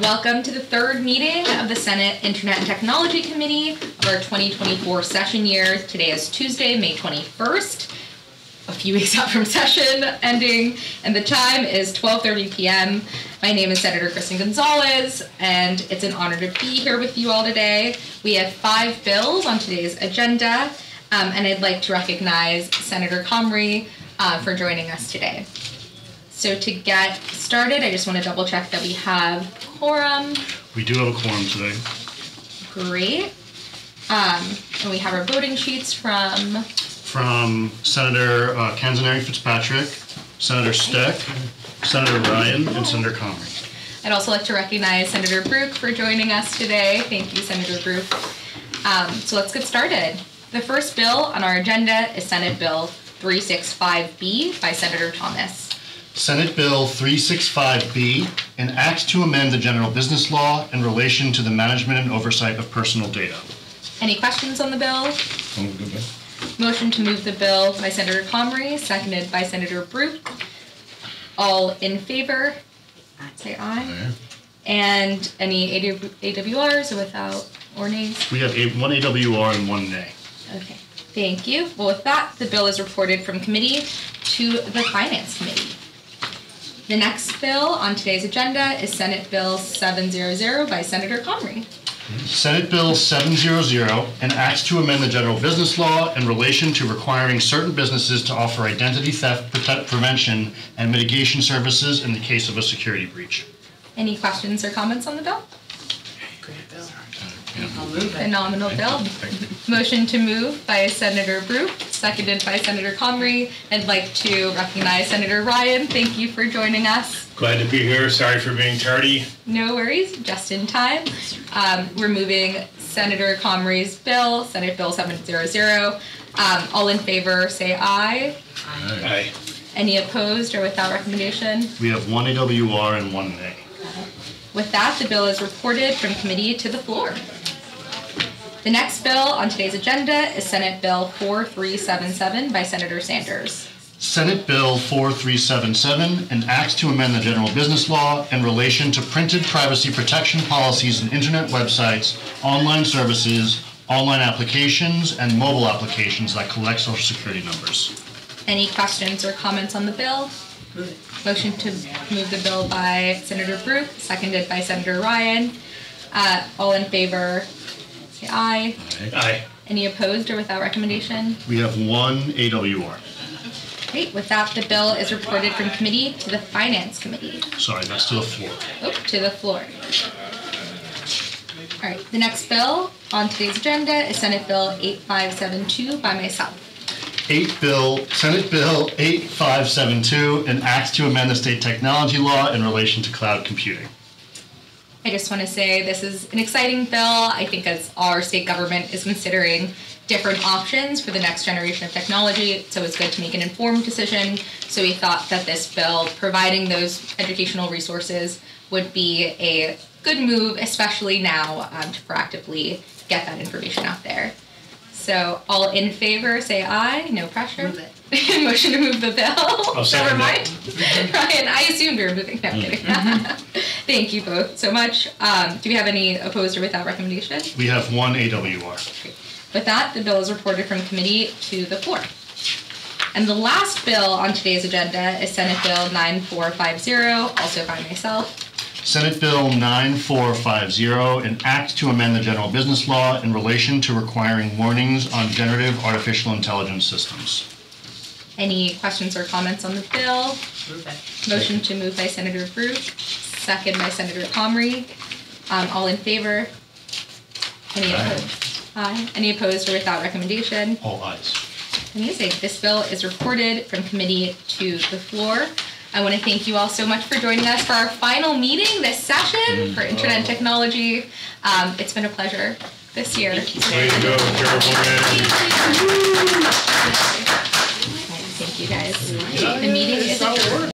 Welcome to the third meeting of the Senate Internet and Technology Committee of our 2024 session year. Today is Tuesday, May 21st, a few weeks out from session ending, and the time is 12:30 p.m. My name is Senator Kristen Gonzalez, and it's an honor to be here with you all today. We have five bills on today's agenda, um, and I'd like to recognize Senator Comrie uh, for joining us today. So to get started, I just want to double check that we have quorum. We do have a quorum today. Great. Um, and we have our voting sheets from, From Senator uh, Canzoneri Fitzpatrick, Senator Stec, Senator Ryan, and Senator Comrie. I'd also like to recognize Senator Brouk for joining us today. Thank you, Senator Brouk. Um, so let's get started. The first bill on our agenda is Senate Bill 365B by Senator Thomas. Senate Bill 365B, an act to amend the general business law in relation to the management and oversight of personal data. Any questions on the bill? Motion to move the bill by Senator Comrie, seconded by Senator Brouk. All in favor? I say aye. And any AWRs or without or nays? We have a- one AWR and one nay. Okay, thank you. Well, with that, the bill is reported from committee to the Finance Committee. The next bill on today's agenda is Senate Bill 700 by Senator Comrie. Senate Bill 700, an act to amend the general business law in relation to requiring certain businesses to offer identity theft prote- prevention and mitigation services in the case of a security breach. Any questions or comments on the bill? I'll move it. Phenomenal bill. Motion to move by Senator Brouk, seconded by Senator Comrie. I'd like to recognize Senator Ryan. Thank you for joining us. Glad to be here. Sorry for being tardy. No worries, just in time. Um, we're moving Senator Comrie's bill, Senate Bill 700. Um, all in favor, say aye. Aye. Any opposed or without recommendation? We have one AWR and one nay. With that, the bill is reported from committee to the floor. The next bill on today's agenda is Senate Bill 4377 by Senator Sanders. Senate Bill 4377, an act to amend the general business law in relation to printed privacy protection policies and internet websites, online services, online applications, and mobile applications that collect social security numbers. Any questions or comments on the bill? Move it. Motion to move the bill by Senator Brouk, seconded by Senator Ryan. Uh, all in favor, say aye. Aye. Any opposed or without recommendation? We have one AWR. Great, with that, the bill is reported from committee to the Finance Committee. Sorry, that's to the floor. Oh, to the floor. All right, the next bill on today's agenda is Senate Bill 8572 by myself. 8 Bill, Senate Bill 8572, an act to amend the state technology law in relation to cloud computing. I just want to say this is an exciting bill. I think as our state government is considering different options for the next generation of technology, so it's good to make an informed decision. So we thought that this bill, providing those educational resources, would be a good move, especially now um, to proactively get that information out there. So all in favor, say aye. No pressure. Move it. Motion to move the bill. I'll Never mind. Ryan, I assumed we were moving. No, I'm kidding. Thank you both so much. Um, do we have any opposed or without recommendation? We have one AWR. With that, the bill is reported from committee to the floor. And the last bill on today's agenda is Senate Bill 9450, also by myself. Senate Bill 9450, an act to amend the general business law in relation to requiring warnings on generative artificial intelligence systems. Any questions or comments on the bill? Move it. Motion to move by Senator Brouk, second by Senator Comrie. Um, all in favor? Any Aye. opposed? Aye. Any opposed or without recommendation? All ayes. Amazing. This bill is reported from committee to the floor. I want to thank you all so much for joining us for our final meeting this session for Internet and Technology. Um, it's been a pleasure this year. Way to go, terrible man. Thank you guys. The meeting is adjourned.